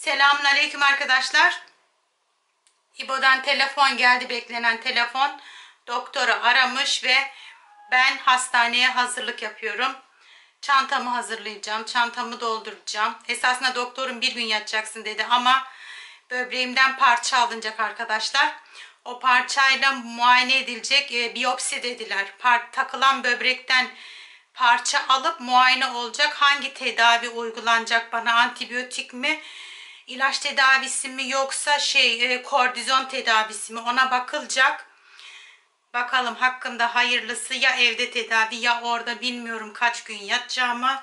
Selamun aleyküm arkadaşlar. İbo'dan telefon geldi beklenen telefon. Doktoru aramış ve ben hastaneye hazırlık yapıyorum. Çantamı hazırlayacağım. Çantamı dolduracağım. Esasında doktorun bir gün yatacaksın dedi ama böbreğimden parça alınacak arkadaşlar. O parçayla muayene edilecek e, biyopsi dediler. Par takılan böbrekten parça alıp muayene olacak. Hangi tedavi uygulanacak bana antibiyotik mi? İlaç tedavisi mi yoksa şey e, kortizon tedavisi mi ona bakılacak. Bakalım hakkında hayırlısı ya evde tedavi ya orada bilmiyorum kaç gün yatacağımı.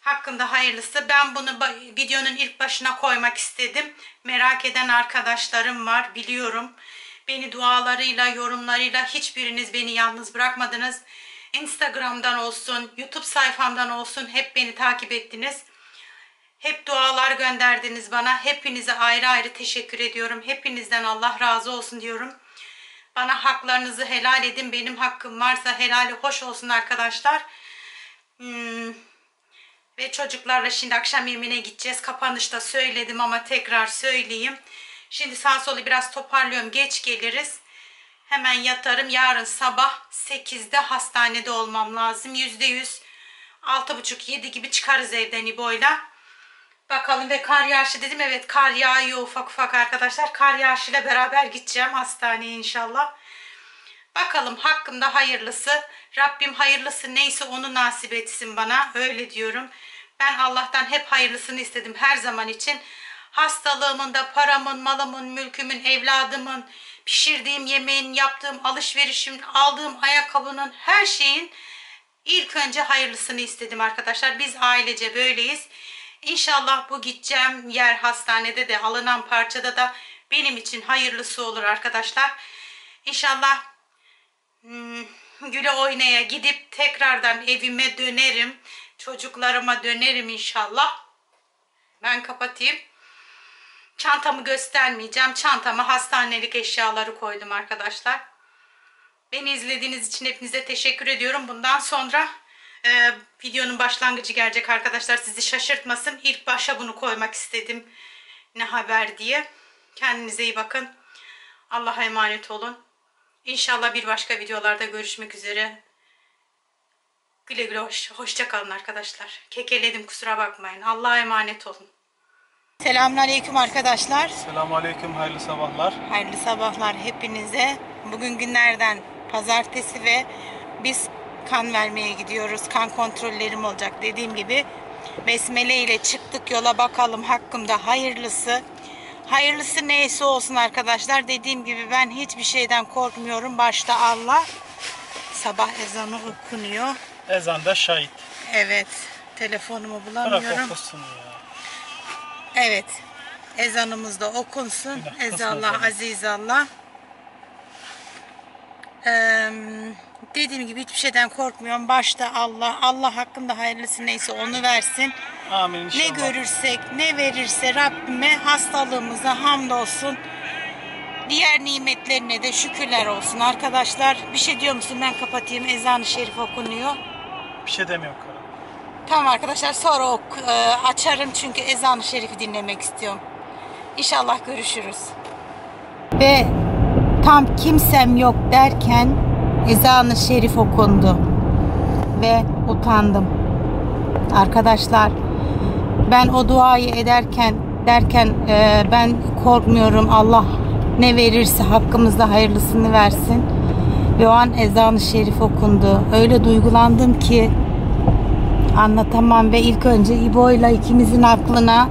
Hakkında hayırlısı. Ben bunu videonun ilk başına koymak istedim. Merak eden arkadaşlarım var biliyorum. Beni dualarıyla, yorumlarıyla hiçbiriniz beni yalnız bırakmadınız. Instagram'dan olsun, YouTube sayfamdan olsun hep beni takip ettiniz. Hep dualar gönderdiniz bana. Hepinize ayrı ayrı teşekkür ediyorum. Hepinizden Allah razı olsun diyorum. Bana haklarınızı helal edin. Benim hakkım varsa helali hoş olsun arkadaşlar. Hmm. Ve çocuklarla şimdi akşam yemeğine gideceğiz. Kapanışta söyledim ama tekrar söyleyeyim. Şimdi sağ solu biraz toparlıyorum. Geç geliriz. Hemen yatarım. Yarın sabah 8'de hastanede olmam lazım. %100 6.30-7 gibi çıkarız evden İbo'yla. Bakalım ve kar yağışı dedim. Evet kar yağıyor ufak ufak arkadaşlar. Kar yağışıyla beraber gideceğim hastaneye inşallah. Bakalım hakkımda hayırlısı. Rabbim hayırlısı neyse onu nasip etsin bana. Öyle diyorum. Ben Allah'tan hep hayırlısını istedim her zaman için. Hastalığımın da paramın, malımın, mülkümün, evladımın, pişirdiğim yemeğin, yaptığım alışverişimin, aldığım ayakkabının her şeyin ilk önce hayırlısını istedim arkadaşlar. Biz ailece böyleyiz. İnşallah bu gideceğim yer hastanede de alınan parçada da benim için hayırlısı olur arkadaşlar. İnşallah hmm, güle oynaya gidip tekrardan evime dönerim. Çocuklarıma dönerim inşallah. Ben kapatayım. Çantamı göstermeyeceğim. Çantama hastanelik eşyaları koydum arkadaşlar. Beni izlediğiniz için hepinize teşekkür ediyorum. Bundan sonra ee, videonun başlangıcı gelecek arkadaşlar. Sizi şaşırtmasın. İlk başa bunu koymak istedim. Ne haber diye. Kendinize iyi bakın. Allah'a emanet olun. İnşallah bir başka videolarda görüşmek üzere. Güle güle hoş, hoşça kalın arkadaşlar. Kekeledim kusura bakmayın. Allah'a emanet olun. Selamünaleyküm arkadaşlar. Selamünaleyküm hayırlı sabahlar. Hayırlı sabahlar hepinize. Bugün günlerden pazartesi ve biz kan vermeye gidiyoruz. Kan kontrollerim olacak dediğim gibi. Besmele ile çıktık yola bakalım hakkımda hayırlısı. Hayırlısı neyse olsun arkadaşlar. Dediğim gibi ben hiçbir şeyden korkmuyorum. Başta Allah. Sabah ezanı okunuyor. Ezan da şahit. Evet. Telefonumu bulamıyorum. Bırak okusun ya. Evet. Ezanımız da okunsun. Ezallah, aziz Allah. Eee dediğim gibi hiçbir şeyden korkmuyorum. Başta Allah, Allah hakkında hayırlısı neyse onu versin. Amin inşallah. Ne görürsek, ne verirse Rabbime hastalığımıza hamdolsun. Diğer nimetlerine de şükürler olsun. Arkadaşlar bir şey diyor musun? Ben kapatayım. Ezan-ı Şerif okunuyor. Bir şey demiyorum. Tamam arkadaşlar sonra ok, e, açarım çünkü ezan-ı şerifi dinlemek istiyorum. İnşallah görüşürüz. Ve tam kimsem yok derken ezan-ı şerif okundu ve utandım. Arkadaşlar ben o duayı ederken derken e, ben korkmuyorum Allah ne verirse hakkımızda hayırlısını versin. Ve o an ezan-ı şerif okundu. Öyle duygulandım ki anlatamam ve ilk önce İbo ile ikimizin aklına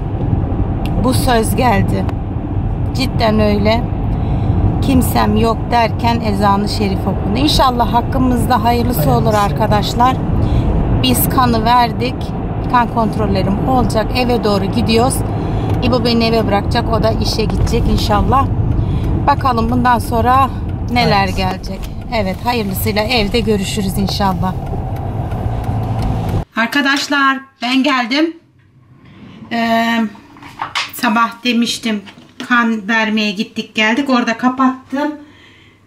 bu söz geldi. Cidden öyle kimsem yok derken ezanı şerif okundu. İnşallah hakkımızda hayırlısı olur arkadaşlar. Biz kanı verdik. Kan kontrollerim olacak. Eve doğru gidiyoruz. İbo beni eve bırakacak. O da işe gidecek inşallah. Bakalım bundan sonra neler evet. gelecek. Evet hayırlısıyla evde görüşürüz inşallah. Arkadaşlar ben geldim. Ee, sabah demiştim kan vermeye gittik geldik. Orada kapattım.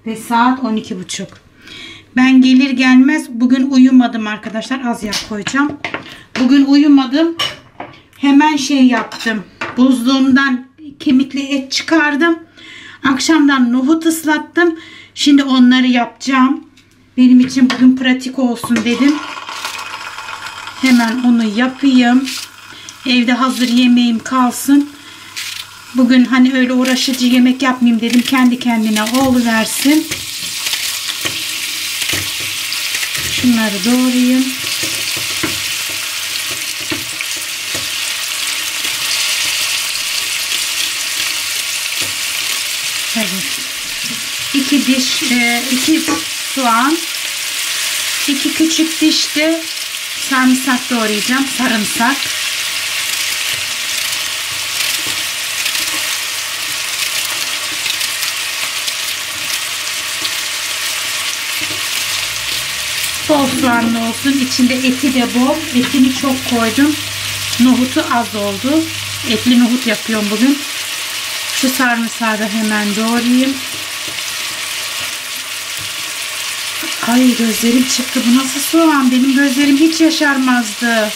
Ve saat 12.30. Ben gelir gelmez bugün uyumadım arkadaşlar. Az yağ koyacağım. Bugün uyumadım. Hemen şey yaptım. Buzluğumdan kemikli et çıkardım. Akşamdan nohut ıslattım. Şimdi onları yapacağım. Benim için bugün pratik olsun dedim. Hemen onu yapayım. Evde hazır yemeğim kalsın. Bugün hani öyle uğraşıcı yemek yapmayayım dedim. Kendi kendine versin. Şunları doğrayayım. Evet. İki diş, e, iki soğan, iki küçük diş de sarımsak doğrayacağım. Sarımsak. Bol soğanlı olsun. İçinde eti de bol. Etini çok koydum. Nohutu az oldu. Etli nohut yapıyorum bugün. Şu sarımsağı da hemen doğrayayım. Ay gözlerim çıktı. Bu nasıl soğan? Benim gözlerim hiç yaşarmazdı.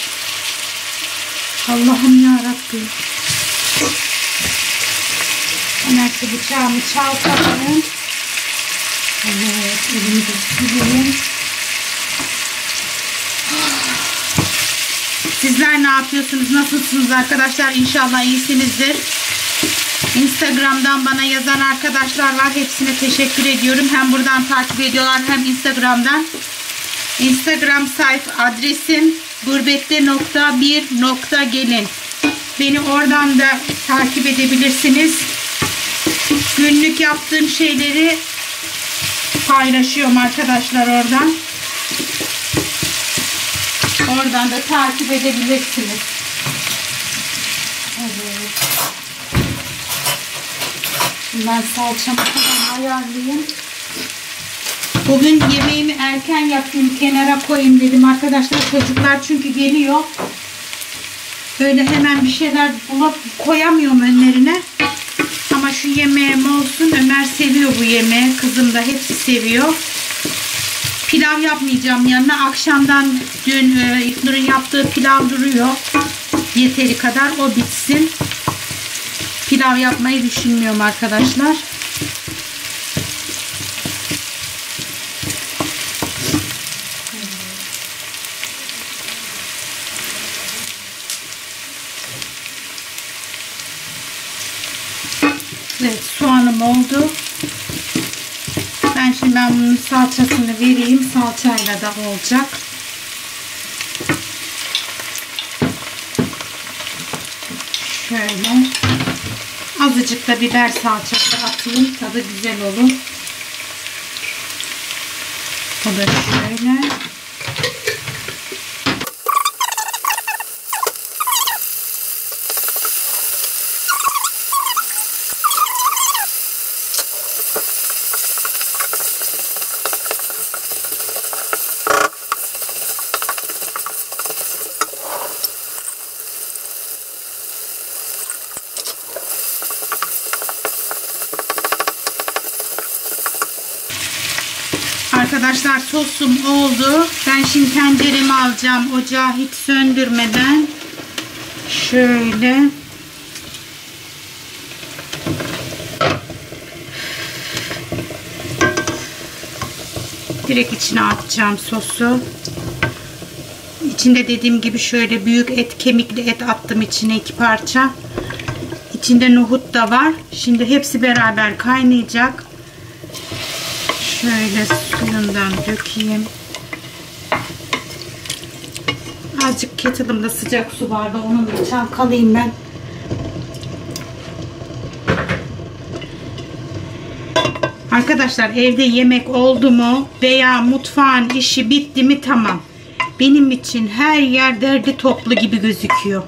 Allah'ım ya Rabbim. Hemen şu bıçağımı çalkalayayım. Evet, elimi de sileyim. Sizler ne yapıyorsunuz? Nasılsınız arkadaşlar? İnşallah iyisinizdir. Instagram'dan bana yazan arkadaşlar var. Hepsine teşekkür ediyorum. Hem buradan takip ediyorlar hem Instagram'dan. Instagram sayfa adresim gurbette nokta bir nokta gelin. Beni oradan da takip edebilirsiniz. Günlük yaptığım şeyleri paylaşıyorum arkadaşlar oradan. Oradan da takip edebilirsiniz. Evet. Ben salçamı falan ayarlayayım. Bugün yemeğimi erken yapayım, kenara koyayım dedim arkadaşlar. Çocuklar çünkü geliyor. Böyle hemen bir şeyler bulup koyamıyorum önlerine. Ama şu yemeğim olsun. Ömer seviyor bu yemeği. Kızım da hepsi seviyor. Pilav yapmayacağım yanına. Akşamdan dün e, İlknur'un yaptığı pilav duruyor. Yeteri kadar o bitsin. Pilav yapmayı düşünmüyorum arkadaşlar. Evet soğanım oldu. Ben şimdi ben bunun salçasını vereyim. Salçayla da olacak. Şöyle. Azıcık da biber salçası atayım. Tadı güzel olur. Bu da şöyle. Arkadaşlar sosum oldu. Ben şimdi tenceremi alacağım. Ocağı hiç söndürmeden. Şöyle. Direkt içine atacağım sosu. İçinde dediğim gibi şöyle büyük et, kemikli et attım içine iki parça. İçinde nohut da var. Şimdi hepsi beraber kaynayacak. Şöyle suyundan dökeyim. Azıcık kettle'ımda sıcak su vardı. Onunla çalkalayayım ben. Arkadaşlar evde yemek oldu mu veya mutfağın işi bitti mi tamam. Benim için her yer derdi toplu gibi gözüküyor.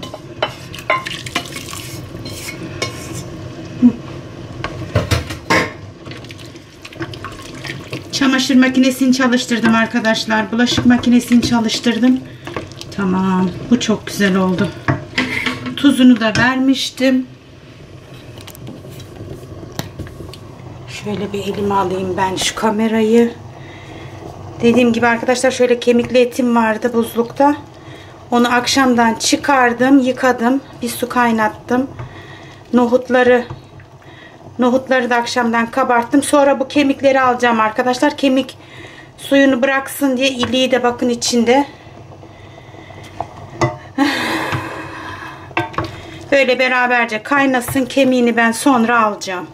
Çamaşır makinesini çalıştırdım arkadaşlar. Bulaşık makinesini çalıştırdım. Tamam. Bu çok güzel oldu. Tuzunu da vermiştim. Şöyle bir elime alayım ben şu kamerayı. Dediğim gibi arkadaşlar şöyle kemikli etim vardı buzlukta. Onu akşamdan çıkardım, yıkadım. Bir su kaynattım. Nohutları nohutları da akşamdan kabarttım. Sonra bu kemikleri alacağım arkadaşlar. Kemik suyunu bıraksın diye iliği de bakın içinde. Böyle beraberce kaynasın. Kemiğini ben sonra alacağım.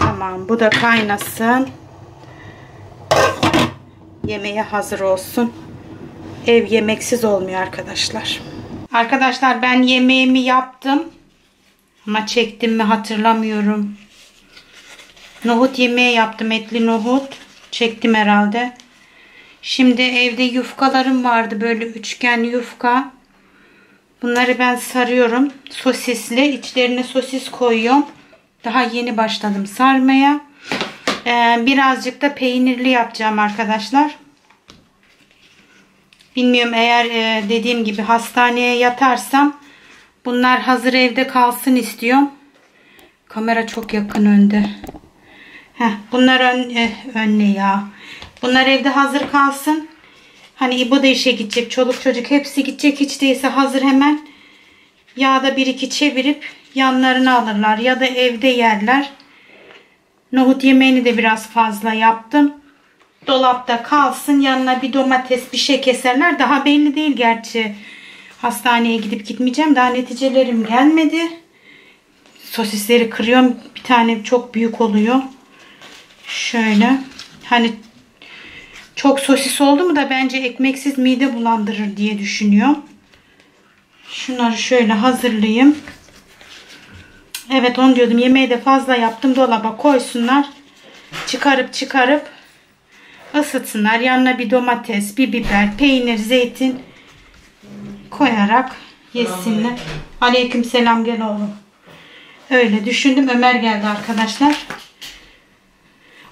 Tamam bu da kaynasın. Yemeğe hazır olsun. Ev yemeksiz olmuyor arkadaşlar. Arkadaşlar ben yemeğimi yaptım. Ama çektim mi hatırlamıyorum. Nohut yemeği yaptım. Etli nohut. Çektim herhalde. Şimdi evde yufkalarım vardı. Böyle üçgen yufka. Bunları ben sarıyorum. Sosisli. İçlerine sosis koyuyorum. Daha yeni başladım sarmaya. Ee, birazcık da peynirli yapacağım arkadaşlar. Bilmiyorum eğer e, dediğim gibi hastaneye yatarsam bunlar hazır evde kalsın istiyorum. Kamera çok yakın önde. Heh, bunlar ön, e, önle ya. Bunlar evde hazır kalsın. Hani İbo da işe gidecek. Çoluk çocuk hepsi gidecek. Hiç değilse hazır hemen yağda bir iki çevirip yanlarını alırlar. Ya da evde yerler. Nohut yemeğini de biraz fazla yaptım. Dolapta kalsın. Yanına bir domates bir şey keserler. Daha belli değil gerçi. Hastaneye gidip gitmeyeceğim. Daha neticelerim gelmedi. Sosisleri kırıyorum. Bir tane çok büyük oluyor. Şöyle. Hani çok sosis oldu mu da bence ekmeksiz mide bulandırır diye düşünüyorum. Şunları şöyle hazırlayayım. Evet onu diyordum. Yemeği de fazla yaptım. Dolaba koysunlar. Çıkarıp çıkarıp ısıtsınlar. Yanına bir domates, bir biber, peynir, zeytin koyarak yesinler. Aleyküm selam gel oğlum. Öyle düşündüm. Ömer geldi arkadaşlar.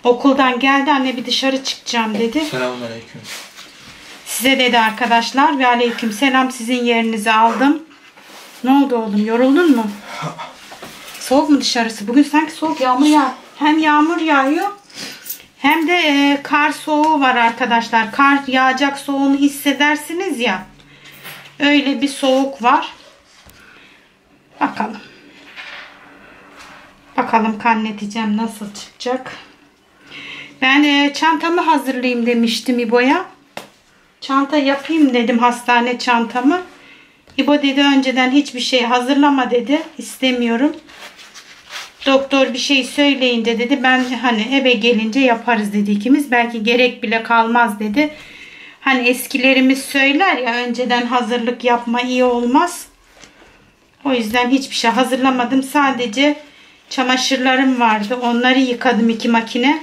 Okuldan geldi. Anne bir dışarı çıkacağım dedi. Selamünaleyküm. Size dedi arkadaşlar ve aleyküm selam sizin yerinizi aldım. Ne oldu oğlum yoruldun mu? Soğuk mu dışarısı? Bugün sanki soğuk yağmur yağ. Hem yağmur yağıyor hem de e, kar soğuğu var arkadaşlar. Kar yağacak soğuğunu hissedersiniz ya. Öyle bir soğuk var. Bakalım. Bakalım kan neticem nasıl çıkacak. Ben e, çantamı hazırlayayım demiştim İbo'ya. Çanta yapayım dedim hastane çantamı. İbo dedi önceden hiçbir şey hazırlama dedi. İstemiyorum. Doktor bir şey söyleyince dedi ben hani eve gelince yaparız dedi ikimiz. Belki gerek bile kalmaz dedi. Hani eskilerimiz söyler ya önceden hazırlık yapma iyi olmaz. O yüzden hiçbir şey hazırlamadım. Sadece çamaşırlarım vardı. Onları yıkadım iki makine.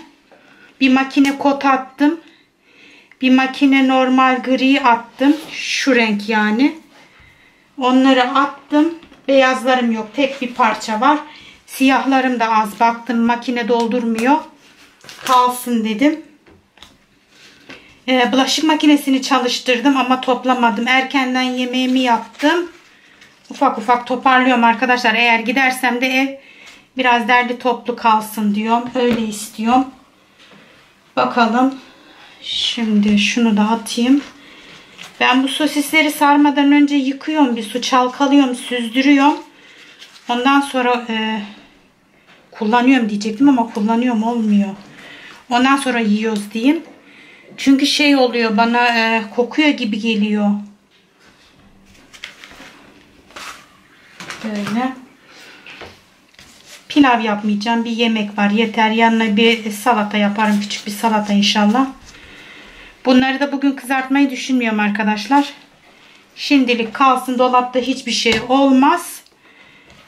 Bir makine kot attım. Bir makine normal gri attım. Şu renk yani. Onları attım. Beyazlarım yok. Tek bir parça var. Siyahlarım da az. Baktım makine doldurmuyor. Kalsın dedim. Ee, bulaşık makinesini çalıştırdım ama toplamadım. Erkenden yemeğimi yaptım. Ufak ufak toparlıyorum arkadaşlar. Eğer gidersem de ev biraz derli toplu kalsın diyorum. Öyle istiyorum. Bakalım. Şimdi şunu da atayım. Ben bu sosisleri sarmadan önce yıkıyorum. Bir su çalkalıyorum, süzdürüyorum. Ondan sonra e, kullanıyorum diyecektim ama kullanıyorum olmuyor. Ondan sonra yiyoruz diyeyim. Çünkü şey oluyor bana e, kokuyor gibi geliyor. Böyle. Pilav yapmayacağım. Bir yemek var. Yeter. Yanına bir salata yaparım. Küçük bir salata inşallah. Bunları da bugün kızartmayı düşünmüyorum arkadaşlar. Şimdilik kalsın. Dolapta hiçbir şey olmaz.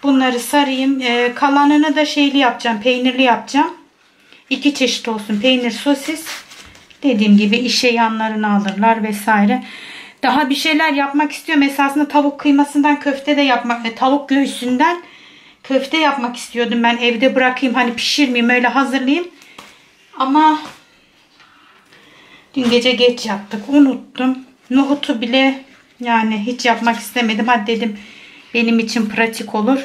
Bunları sarayım. Ee, kalanını da şeyli yapacağım. Peynirli yapacağım. İki çeşit olsun. Peynir, sosis. Dediğim gibi işe yanlarını alırlar vesaire. Daha bir şeyler yapmak istiyorum. Esasında tavuk kıymasından köfte de yapmak, e, tavuk göğsünden köfte yapmak istiyordum ben evde bırakayım hani pişirmeyeyim öyle hazırlayayım. Ama dün gece geç yaptık unuttum. Nohutu bile yani hiç yapmak istemedim. Hadi dedim benim için pratik olur.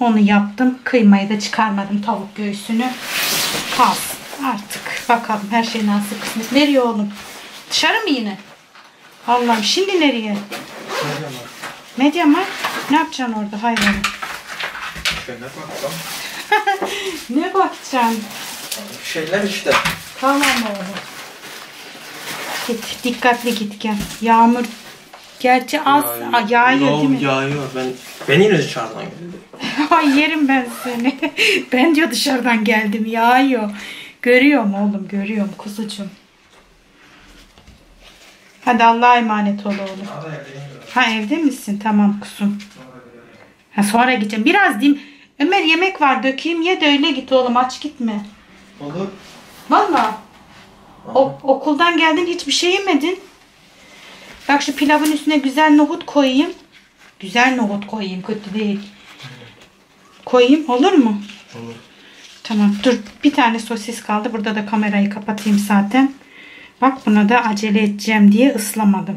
Onu yaptım. Kıymayı da çıkarmadım tavuk göğsünü. Kalsın artık. Bakalım her şey nasıl kısmet. Nereye oğlum? Dışarı mı yine? Allah'ım şimdi nereye? Medya mı? Ne yapacaksın orada hayvanım? Şöyle bakalım. Ne bakacaksın? Şeyler işte. Tamam oğlum. Git dikkatli git gel. Yağmur gerçi az Aa, yağıyor değil mi? Yağıyor. Ben, ben yine dışarıdan geldim. Ay yerim ben seni. ben diyor dışarıdan geldim yağıyor. Görüyorum oğlum görüyorum kuzucuğum. Hadi Allah'a emanet ol oğlum. Ha evde misin? Tamam kuzum. Ha sonra gideceğim. Biraz diyeyim. Ömer yemek var dökeyim ye de öyle git oğlum aç gitme. Olur. Valla. O- okuldan geldin hiçbir şey yemedin. Bak şu pilavın üstüne güzel nohut koyayım. Güzel nohut koyayım kötü değil. Koyayım olur mu? Olur. Tamam dur bir tane sosis kaldı. Burada da kamerayı kapatayım zaten. Bak buna da acele edeceğim diye ıslamadım.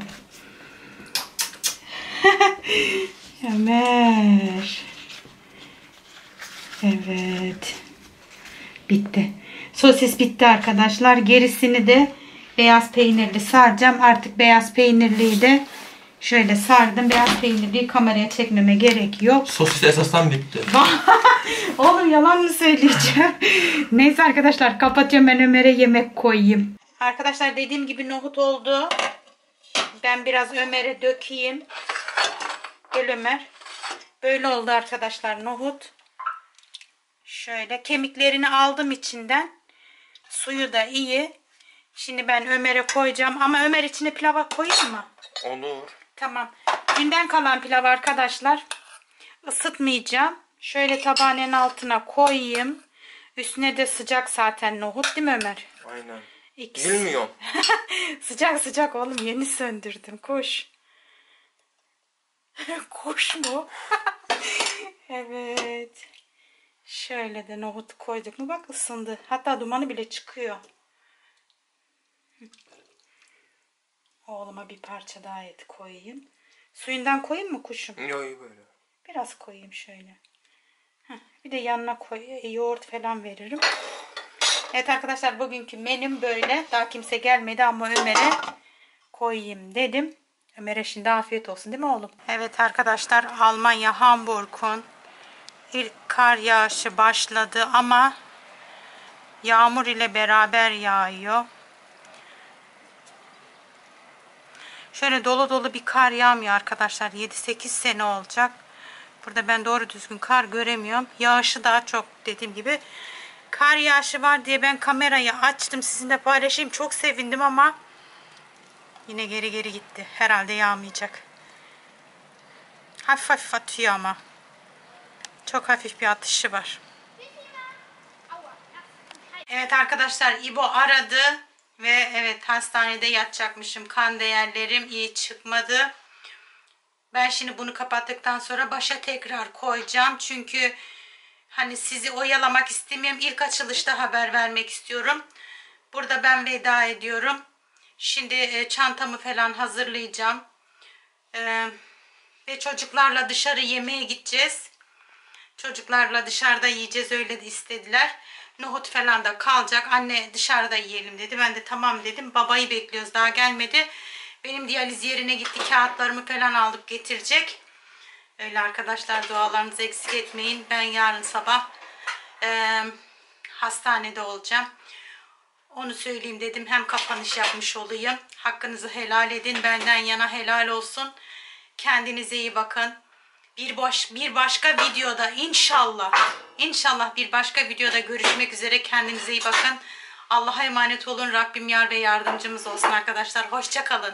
Ömer. Evet. Bitti. Sosis bitti arkadaşlar. Gerisini de beyaz peynirli saracağım. Artık beyaz peynirliyi de şöyle sardım. Beyaz peynirliyi kameraya çekmeme gerek yok. Sosis esasdan bitti. Oğlum yalan mı söyleyeceğim? Neyse arkadaşlar kapatıyorum ben Ömer'e yemek koyayım. Arkadaşlar dediğim gibi nohut oldu. Ben biraz Ömer'e dökeyim. Gel Ömer. Böyle oldu arkadaşlar nohut. Şöyle kemiklerini aldım içinden. Suyu da iyi. Şimdi ben Ömer'e koyacağım. Ama Ömer içine pilava koyayım mı? Olur. Tamam. Dünden kalan pilav arkadaşlar. Isıtmayacağım. Şöyle tabağın altına koyayım. Üstüne de sıcak zaten nohut değil mi Ömer? Aynen. İkisi. Bilmiyorum. sıcak sıcak oğlum yeni söndürdüm. Koş. Koş mu? evet. Şöyle de nohut koyduk mu bak ısındı. Hatta dumanı bile çıkıyor. Oğluma bir parça daha et koyayım. Suyundan koyayım mı kuşum? Yok böyle. Biraz koyayım şöyle. Heh, bir de yanına koy, e, yoğurt falan veririm. Evet arkadaşlar bugünkü menüm böyle. Daha kimse gelmedi ama Ömer'e koyayım dedim. Ömer'e şimdi afiyet olsun değil mi oğlum? Evet arkadaşlar Almanya Hamburg'un ilk kar yağışı başladı ama yağmur ile beraber yağıyor. Şöyle dolu dolu bir kar yağmıyor arkadaşlar. 7-8 sene olacak. Burada ben doğru düzgün kar göremiyorum. Yağışı daha çok dediğim gibi. Kar yağışı var diye ben kamerayı açtım. Sizinle paylaşayım. Çok sevindim ama yine geri geri gitti. Herhalde yağmayacak. Hafif hafif atıyor ama. Çok hafif bir atışı var. Evet arkadaşlar İbo aradı ve evet hastanede yatacakmışım. Kan değerlerim iyi çıkmadı. Ben şimdi bunu kapattıktan sonra başa tekrar koyacağım. Çünkü hani sizi oyalamak istemiyorum. İlk açılışta haber vermek istiyorum. Burada ben veda ediyorum. Şimdi e, çantamı falan hazırlayacağım. E, ve çocuklarla dışarı yemeğe gideceğiz. Çocuklarla dışarıda yiyeceğiz öyle de istediler. Nohut falan da kalacak. Anne dışarıda yiyelim dedi. Ben de tamam dedim. Babayı bekliyoruz daha gelmedi. Benim diyaliz yerine gitti. Kağıtlarımı falan alıp getirecek. Öyle arkadaşlar dualarınızı eksik etmeyin. Ben yarın sabah eee, hastanede olacağım. Onu söyleyeyim dedim. Hem kapanış yapmış olayım. Hakkınızı helal edin. Benden yana helal olsun. Kendinize iyi bakın. Bir baş bir başka videoda inşallah inşallah bir başka videoda görüşmek üzere. Kendinize iyi bakın. Allah'a emanet olun. Rabbim yar ve yardımcımız olsun arkadaşlar. Hoşça kalın.